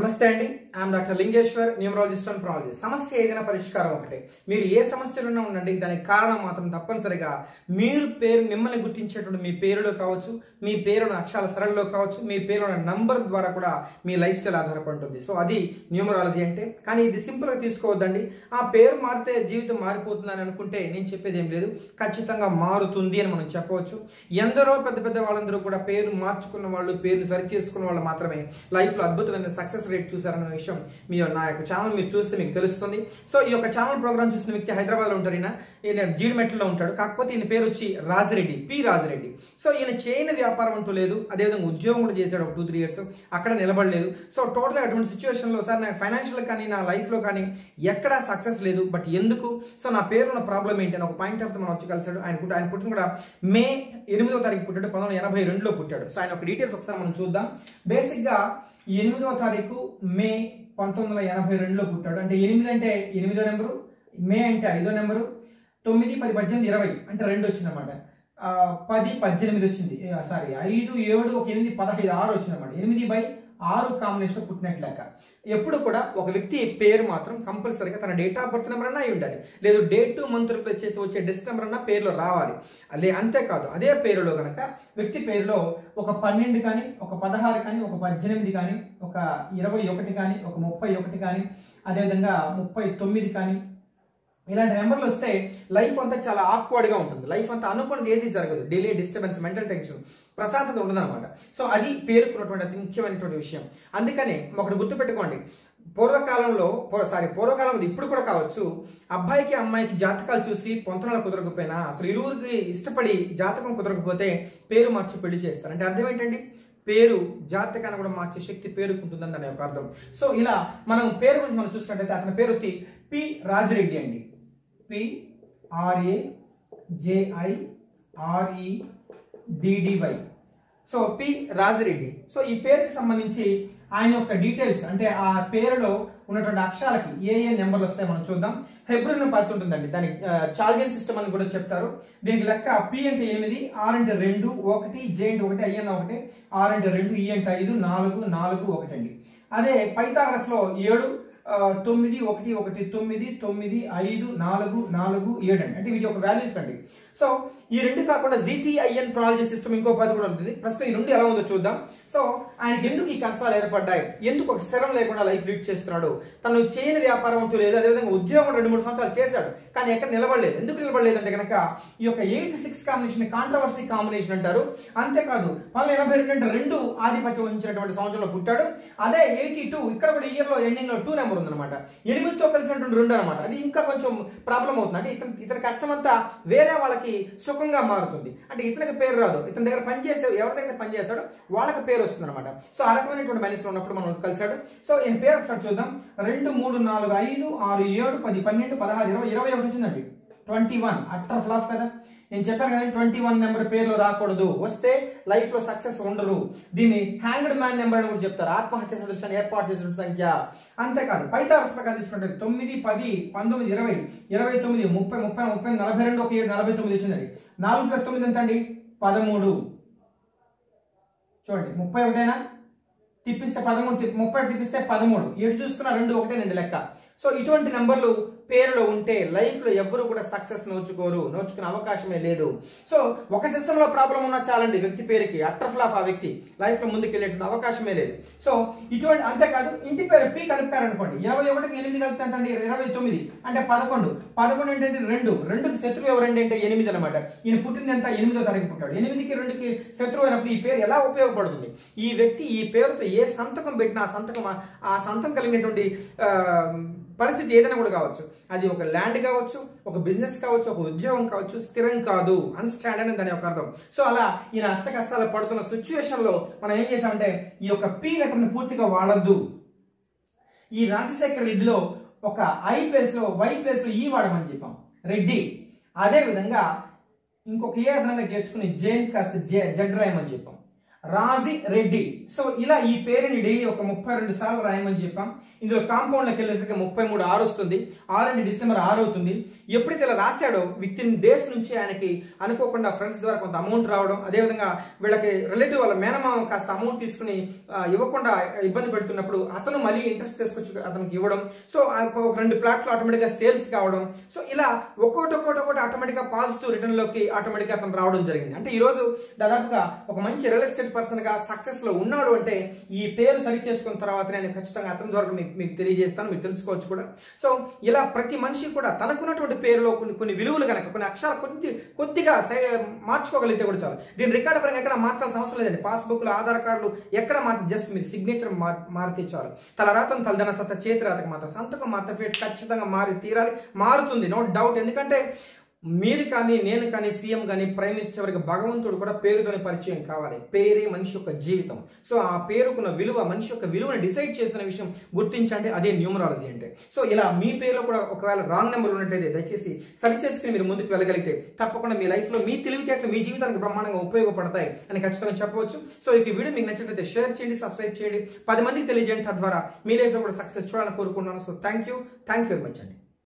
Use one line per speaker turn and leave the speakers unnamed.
నమస్తే అండి. I'm doctor Lingeshwar numerologist and ప్రాలజిస్ట్ సమస్య ఏదైనా పరిష్కారం ఒకటే. మీరు ఏ సమస్యలున్నా ఉండండి దానికి కారణం మాత్రం తప్పనిసరిగా మీరు పేరు మిమ్మల్ని గుర్తించేటువంటి మీ పేరులో కావచ్చు మీ పేరున్న అక్షరాల సరళలో కావచ్చు మీ పేరున్న నంబర్ ద్వారా కూడా మీ లైఫ్ స్టైల్ ఆధారపడుతుంది సో అది న్యూమరాలజీ అంటే. కానీ ఇది సింపుల్గా తీసుకోవద్దండి. ఆ పేరు మారితే జీవితం మారిపోతుందని అనుకుంటే నేను చెప్పేది ఏం లేదు. ఖచ్చితంగా మారుతుంది అని మనం చెప్పవచ్చు. ఎందరో పెద్ద పెద్ద వాళ్ళందరూ కూడా పేరు మార్చుకున్న వాళ్ళు పేరు సరి చేసుకున్న వాళ్ళు మాత్రమే. లైఫ్లో అద్భుతమైన సక్సెస్ రేట్ చూసారన్న విషయం మీ నా యొక్క ఛానల్ మీరు చూస్తే మీకు తెలుస్తుంది సో ఈ యొక్క ఛానల్ ప్రోగ్రామ్ చూసిన వ్యక్తి హైదరాబాద్లో ఉంటారు ఈయన. ఈయన జీడిమెట్లో ఉంటాడు. కాకపోతే ఈయన పేరు వచ్చి రాజిరెడ్డి పి రాజిరెడ్డి. సో ఈయన చేయని వ్యాపారం అంటూ లేదు. అదేవిధంగా ఉద్యోగం కూడా చేశాడు ఒక టూ త్రీ ఇయర్స్ అక్కడ నిలబడలేదు. సో టోటల్ అటువంటి సిచ్యువేషన్లో సార్ నాకు ఫైనాన్షియల్ కానీ నా లైఫ్లో కానీ ఎక్కడా సక్సెస్ లేదు. బట్ ఎందుకు? సో నా పేరున్న ప్రాబ్లం ఏంటి? అని ఒక పాయింట్ ఆఫ్ మనం వచ్చి కలిసాడు ఆయన పుట్టి ఆయన పుట్టిన కూడా మే ఎనిమిదో తారీఖు పుట్టాడు. పంతొమ్మిది ఎనభై రెండులో పుట్టాడు. సో ఆయన ఒక డీటెయిల్స్ ఒకసారి మనం చూద్దాం. బేసిక్గా ఎనిమిదో తారీఖు మే పంతొమ్మిది వందల ఎనభై రెండులో పుట్టాడు. అంటే ఎనిమిది అంటే ఎనిమిదో నెంబరు మే అంటే ఐదో నెంబరు తొమ్మిది పది పద్దెనిమిది ఇరవై అంటే రెండు వచ్చిందన్నమాట. పది పద్దెనిమిది వచ్చింది. సారీ ఐదు ఏడు ఒక ఎనిమిది పదహైదు ఆరు వచ్చిందన్నమాట. ఎనిమిది బై ఆరు కాంబినేషన్ పుట్టినట్లు లెక్క ఎప్పుడు కూడా ఒక వ్యక్తి పేరు మాత్రం కంపల్సరీగా తన డేట్ ఆఫ్ బర్త్ నెంబర్ అన్నా అయి ఉండాలి. లేదు డేట్ టు మంత్ వచ్చేసి వచ్చే వచ్చే డిస్టెంబర్ అన్నా పేరులో రావాలి. అదే అంతేకాదు అదే పేరులో కనుక వ్యక్తి పేరులో ఒక పన్నెండు కానీ ఒక పదహారు కానీ ఒక పద్దెనిమిది కానీ ఒక ఇరవై ఒకటి కానీ ఒక ముప్పై ఒకటి కానీ అదేవిధంగా ముప్పై తొమ్మిది కానీ ఇలాంటి నెంబర్లు వస్తే లైఫ్ అంతా చాలా ఆక్వర్డ్గా ఉంటుంది. లైఫ్ అంతా అనుకున్నది ఏది జరగదు. డైలీ డిస్టర్బెన్స్ మెంటల్ టెన్షన్ ప్రశాంతత ఉండదన్నమాట. సో అది పేరుకున్నటువంటి అతి ముఖ్యమైనటువంటి విషయం. అందుకని ఒకటి గుర్తుపెట్టుకోండి. పూర్వకాలంలో సారీ పూర్వకాలంలో ఇప్పుడు కూడా కావచ్చు అబ్బాయికి అమ్మాయికి జాతకాలు చూసి పొంతనాలు కుదరకపోయినా అసలు ఇరువురికి ఇష్టపడి జాతకం కుదరకపోతే పేరు మార్చి పెళ్ళి చేస్తారు. అంటే అర్థం ఏంటండి? పేరు జాతకాన్ని కూడా మార్చే శక్తి పేరుకుంటుందని అనే ఒక అర్థం. సో ఇలా మనం పేరు గురించి మనం చూసినట్టయితే అతని పేరు వచ్చి పి. రాజిరెడ్డి అండి. P. R A J I R E D D Y so P Rajireddy. So ఈ పేరుకి సంబంధించి ఆయన యొక్క డీటెయిల్స్ అంటే ఆ పేరులో ఉన్నటువంటి అక్షరాలకి ఏ ఏ నెంబర్లు వస్తాయి మనం చూద్దాం. హెబ్రిన్ పత్తి ఉంటుందండి దానికి చార్జింగ్ సిస్టమ్ అని కూడా చెప్తారు. దీనికి లెక్క పి అంటే ఎనిమిది ఆర్ అంటే రెండు ఒకటి జే అంటే ఒకటి ఐ అన్న ఒకటి ఆర్ అంటే రెండు ఈ అంటే ఐదు నాలుగు నాలుగు ఒకటి అండి. అదే పైతాగ్రస్లో ఏడు తొమ్మిది ఒకటి ఒకటి తొమ్మిది తొమ్మిది ఐదు నాలుగు నాలుగు ఏడు అండి. అంటే వీటి యొక్క వాల్యూస్ అండి. సో ఈ రెండు కాకుండా జీటీఐఎన్ ప్రాలజీ సిస్టమ్ ఇంకో పది కూడా ఉంటుంది. ప్రస్తుతం ఈ రెండు ఎలా ఉందో చూద్దాం. సో ఆయనకి ఎందుకు ఈ కష్టాలు ఏర్పడ్డాయి? ఎందుకు ఒక స్థిరం లేకుండా లైఫ్ లీడ్ చేస్తున్నాడు? తను చేయని వ్యాపారం అంటూ లేదు. అదేవిధంగా ఉద్యోగం రెండు మూడు సంవత్సరాలు చేశాడు. కానీ ఎక్కడ నిలబడలేదు. ఎందుకు నిలబడలేదు అంటే కనుక ఈ యొక్క eight six combination controversy combination అంటారు. అంతేకాదు వాళ్ళు ఎనభై రెండు అంటే రెండు ఆధిపత్యం వహించినటువంటి సంవత్సరంలో పుట్టాడు. అదే ఎయిటీ టూ ఇక్కడ కూడా ఇయర్లో ఎండింగ్లో టూ నెంబర్ ఉందన్నమాట. ఎనిమిదితో కలిసినటువంటి రెండు అనమాట అది ఇంకా కొంచెం ప్రాబ్లం అవుతుంది. అంటే ఇతని ఇతని కష్టం అంతా వేరే వాళ్ళకి సుఖంగా మారుతుంది. అంటే ఇతనికి పేరు రాదు. ఇతని దగ్గర పనిచేసే ఎవరి పనిచేస్తాడో వాళ్ళకి పేరు వస్తుంది అనమాట సో ఆ రకమైనటువంటి మైనస్ ఉన్నప్పుడు మనం కలిసాడు సో ఈయన పేరు ఒకసారి చూద్దాం. రెండు మూడు నాలుగు ఐదు ఆరు ఏడు పది పన్నెండు పదహారు ఇరవై ఇరవై ఒకటి వచ్చిందండి. Twenty one. అట్టర్ ఫ్లాప్ కదా. నేను చెప్పాను కదా ట్వంటీ వన్ నెంబర్ పేర్లు రాకూడదు. వస్తే లైఫ్లో సక్సెస్ ఉండరు. దీన్ని హ్యాంగ్డ్ మ్యాన్ నెంబర్ అని కూడా చెప్తారు. ఆత్మహత్య సదృశ్యాన్ని ఏర్పాటు చేసిన సంఖ్య. అంతేకాదు పైతారస్ ప్రకారం తీసుకుంటే తొమ్మిది పది పంతొమ్మిది ఇరవై ఇరవై తొమ్మిది ముప్పై ముప్పై ముప్పై నలభై రెండు ఒక ఏడు నలభై తొమ్మిది వచ్చిందండి. నాలుగు ప్లస్ తొమ్మిది ఎంత అండి పదమూడు. చూడండి ముప్పై ఒకటేనా? తిప్పిస్తే పదమూడు ముప్పై తిప్పిస్తే పదమూడు. ఎటు చూసుకున్నా రెండు ఒకటేనండి లెక్క. సో ఇటువంటి నెంబర్లు పేరులో ఉంటే లైఫ్లో కూడా సక్సెస్ నోచుకోరు నోచుకునే అవకాశమే లేదు. సో ఒక సిస్టమ్లో ప్రాబ్లం ఉన్నా చాలండి వ్యక్తి పేరుకి అట్టర్ఫ్లాప్ ఆ వ్యక్తి. లైఫ్లో ముందుకు వెళ్ళేటువంటి అవకాశమే లేదు. సో ఇటువంటి అంతేకాదు ఇంటి పేరు పి కలిపారనుకోండి. ఇరవై ఒకటికి ఎనిమిది కలిపితే ఇరవై తొమ్మిది. అంటే పదకొండు. పదకొండు ఏంటంటే రెండు. రెండుకి శత్రువు ఎవరండి అంటే ఎనిమిది అనమాట ఈయన పుట్టింది ఎంత? ఎనిమిదో తారీఖు పుట్టాడు. ఎనిమిదికి రెండుకి శత్రువు అయినప్పుడు ఈ పేరు ఎలా ఉపయోగపడుతుంది? ఈ వ్యక్తి ఈ పేరుతో ఏ సంతకం పెట్టినా ఆ సంతకం ఆ- ఆ సంతకం కలిగినటువంటి ఆ, పరిస్థితి ఏదైనా కూడా కావచ్చు. అది ఒక ల్యాండ్ కావచ్చు ఒక బిజినెస్ కావచ్చు ఒక ఉద్యోగం కావచ్చు స్థిరం కాదు. అన్స్టాండర్డ్ అని దాని యొక్క అర్థం. సో అలా ఈయన అష్ట కష్టాలు పడుతున్న సిచ్యువేషన్లో మనం ఏం చేసామంటే ఈ యొక్క పీ లెటర్ని పూర్తిగా వాడద్దు. ఈ రాజశేఖర్ రెడ్డిలో ఒక ఐ ప్లేస్లో వై ప్లేస్లో ఈ వాడమని చెప్పాం. రెడ్డి. అదే విధంగా ఇంకొక ఏ అదనంగా చేర్చుకుని జేన్ కాస్త జె జడ్ రాయమని చెప్పాం. రాజి రెడ్డి. సో ఇలా ఈ పేరుని డైలీ ఒక ముప్పై రెండు సార్లు రాయమని చెప్పాం. ఇందులో కాంపౌండ్లోకి వెళ్ళేసరికి ముప్పై మూడు ఆరు వస్తుంది. ఆరు డిసెంబర్ ఆరు అవుతుంది. ఎప్పుడైతే ఇలా రాశాడో విత్ ఇన్ డేస్ నుంచి ఆయనకి అనుకోకుండా ఫ్రెండ్స్ ద్వారా కొంత అమౌంట్ రావడం అదేవిధంగా వీళ్ళకి రిలేటివ్ వాళ్ళ మేనమామ కాస్త అమౌంట్ తీసుకుని ఇవ్వకుండా ఇబ్బంది పెడుతున్నప్పుడు అతను మళ్ళీ ఇంట్రెస్ట్ తీసుకొచ్చి అతనికి ఇవ్వడం. సో ఆ ఒక రెండు ప్లాట్లు ఆటోమేటిక్గా సేల్స్ కావడం సో ఇలా ఒక్కోటి ఒక్కొక్కటి ఒక్కొక్కటి ఆటోమేటిక్గా పాజిటివ్ రిటర్న్లోకి ఆటోమేటిక్గా అతను రావడం జరిగింది. అంటే ఈ రోజు దాదాపుగా ఒక మంచి రియల్ ఎస్టేట్ పర్సన్గా సక్సెస్లో ఉన్నాడు అంటే ఈ పేరు సరి చేసుకున్న తర్వాత నేను ఖచ్చితంగా అతని ద్వారా మీకు మీకు తెలియజేస్తాను మీరు తెలుసుకోవచ్చు కూడా. సో ఇలా ప్రతి మనిషి కూడా తనకున్నటువంటి పేరులో కొన్ని కొన్ని విలువలు కనుక కొన్ని అక్షరాలు కొద్ది కొద్దిగా మార్చుకోగలిగితే కూడా చాలు. దీని రికార్డు పరంగా ఎక్కడ మార్చాల్సిన అవసరం లేదండి. పాస్బుక్లు ఆధార్ కార్డులు ఎక్కడ మార్చి జస్ట్ మీరు సిగ్నేచర్ మారితే చాలు. తలరాతం తలదన సత్త చేతి రాతకు మాత్రం సంతకం మాత్రం ఖచ్చితంగా మారి తీరాలి. మారుతుంది నో డౌట్ ఎందుకంటే మీరు కానీ నేను కానీ సీఎం కానీ ప్రైమ్ మినిస్టర్ వరకు భగవంతుడు కూడా పేరుతోనే పరిచయం కావాలి. పేరే మనిషి యొక్క జీవితం. సో ఆ పేరుకున్న విలువ మనిషి యొక్క విలువను డిసైడ్ చేస్తున్న విషయం గుర్తించండి. అదే న్యూమరాలజీ అంటే. సో ఇలా మీ పేరులో కూడా ఒకవేళ రాంగ్ నెంబర్ ఉన్నట్టయితే దయచేసి సరి చేసుకుని మీరు ముందుకు వెళ్ళగలిగితే తప్పకుండా మీ లైఫ్లో మీ తెలివితేటలు మీ జీవితానికి బ్రహ్మాండంగా ఉపయోగపడతాయి అని ఖచ్చితంగా చెప్పవచ్చు. సో ఈ వీడియో మీకు నచ్చినట్లయితే షేర్ చేయండి సబ్స్క్రైబ్ చేయండి. పది మందికి తెలియజేయండి. తద్వారా మీ లైఫ్లో కూడా సక్సెస్ చూడాలని కోరుకుంటున్నాను. So thank you thank you very much అండి.